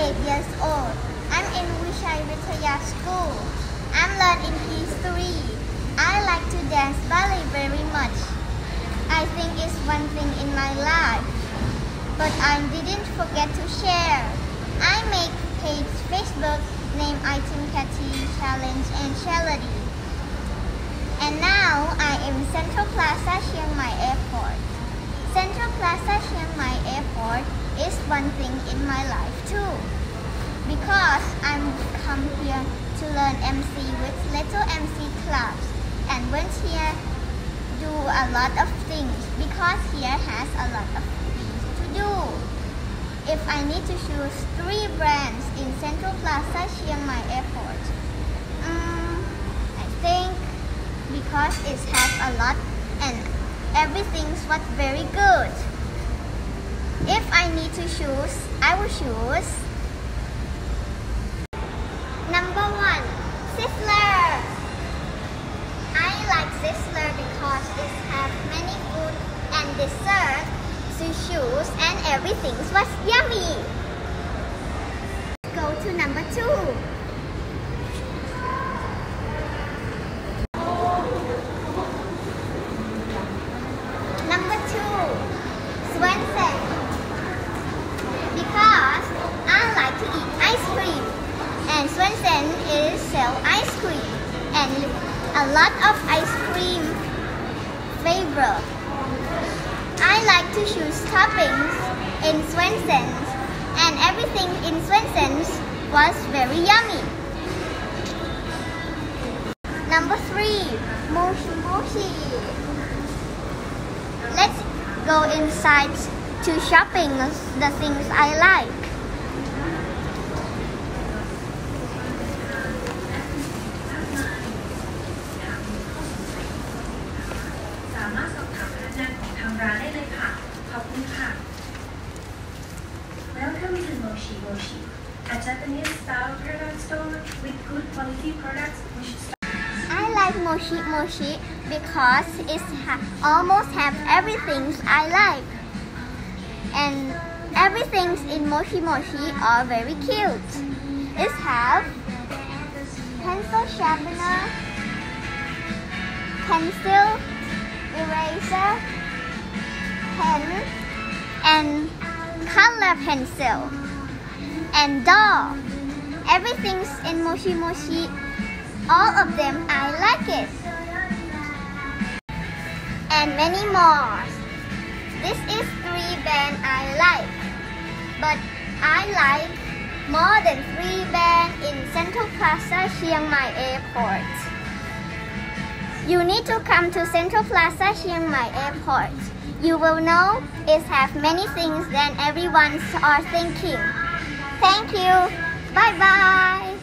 8 years old. I'm in Vishai Vitaya School. I'm learning history. I like to dance ballet very much. I think it's one thing in my life. But I didn't forget to share. I make page Facebook named Item Kati Challenge and Charity. And now I am Central Plaza Chiang Mai Airport. Central Plaza Chiang Mai Airport is one thing in my life too. Because I'm come here to learn MC with Little MC clubs and went here do a lot of things because here has a lot of things to do. If I need to choose three brands in Central Plaza Chiang Mai Airport, um, I think because it has a lot and everything's what very good. If I need to choose, I will choose number one, Sizzler. I like Sizzler because it has many food and dessert to choose and everything was yummy. Go to number two. Number two, Swensen. Because I like to eat ice cream. And Swensen is sell ice cream. And a lot of ice cream flavor. I like to choose toppings in Swensen's. And everything in Swensen's was very yummy. Number three, Moshi Moshi. Let's go inside to shopping the things I like. ร้านได้เลยค่ะ ขอบคุณค่ะ Welcome to Moshi Moshi, a Japanese style product store with good quality products which I like Moshi Moshi because it ha- almost have everything I like. And everything in Moshi Moshi are very cute. It have pencil sharpener, pencil, eraser, pen, and um, color pencil, and doll. Everything's in Moshi Moshi all of them I like it. And many more. This is three band I like. But I like more than three band in Central Plaza Chiang Mai Airport. You need to come to Central Plaza Chiang Mai Airport. You will know it have many things than everyone are thinking. Thank you. Bye bye.